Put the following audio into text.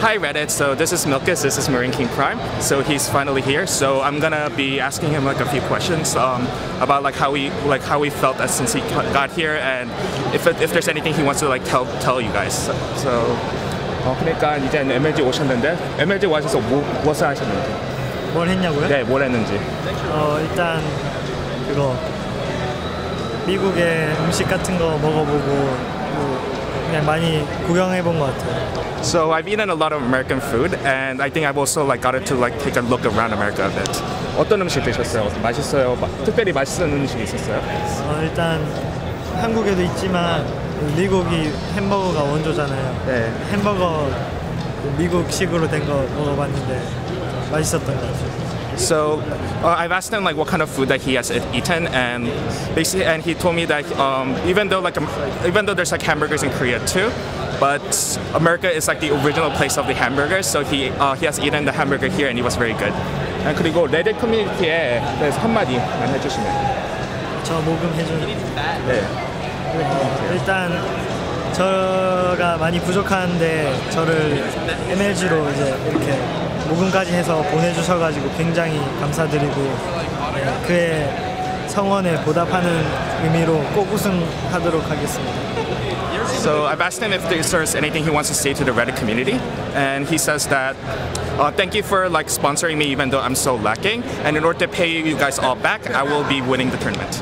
Hi Reddit, so this is Milkis, this is Marine King Prime. So he's finally here, so I'm gonna be asking him like a few questions um, about like how we like how we felt as since he got here and if, if there's anything he wants to like tell tell you guys. So, so 어, 그러니까 이제 MLG 오셨는데 MLG 와서 뭐, 무엇을 하셨는지 뭘 했냐고요? 네, 뭘 했는지 어, 일단 그거 미국의 음식 같은 거 먹어보고 뭐 그냥 많이 구경해 본 것 같아요. So I've eaten a lot of American food and I think I've also like gotten to like take a look around America a bit. 어떤 음식 드셨어요? 맛있어요? 마- 특별히 맛있는 음식이 있었어요? 어 일단 한국에도 있지만 미국이 햄버거가 원조잖아요. 네. 햄버거 미국식으로 된 거 먹어봤는데 맛있었던 것 같아요. So uh, I've asked him like what kind of food that he has e- eaten, and basically, and he told me that um, even though like um, even though there's like hamburgers in Korea too, but America is like the original place of the hamburgers. So he uh, he has eaten the hamburger here, and it was very good. 아, 그리고 레드 커뮤니티에 대해서 한마디만 해주시면. 저 모금 해준 네. 일단 저가 많이 부족한데 저를 MLG로 이제 이렇게 모금까지 해서 보내주셔가지고 굉장히 감사드리고 네, 그의 성원에 보답하는 의미로 꼭 우승하도록 하겠습니다. So I've asked him if there's anything he wants to say to the Reddit community, and he says that uh, thank you for like sponsoring me even though I'm so lacking, and in order to pay you guys all back, I will be winning the tournament.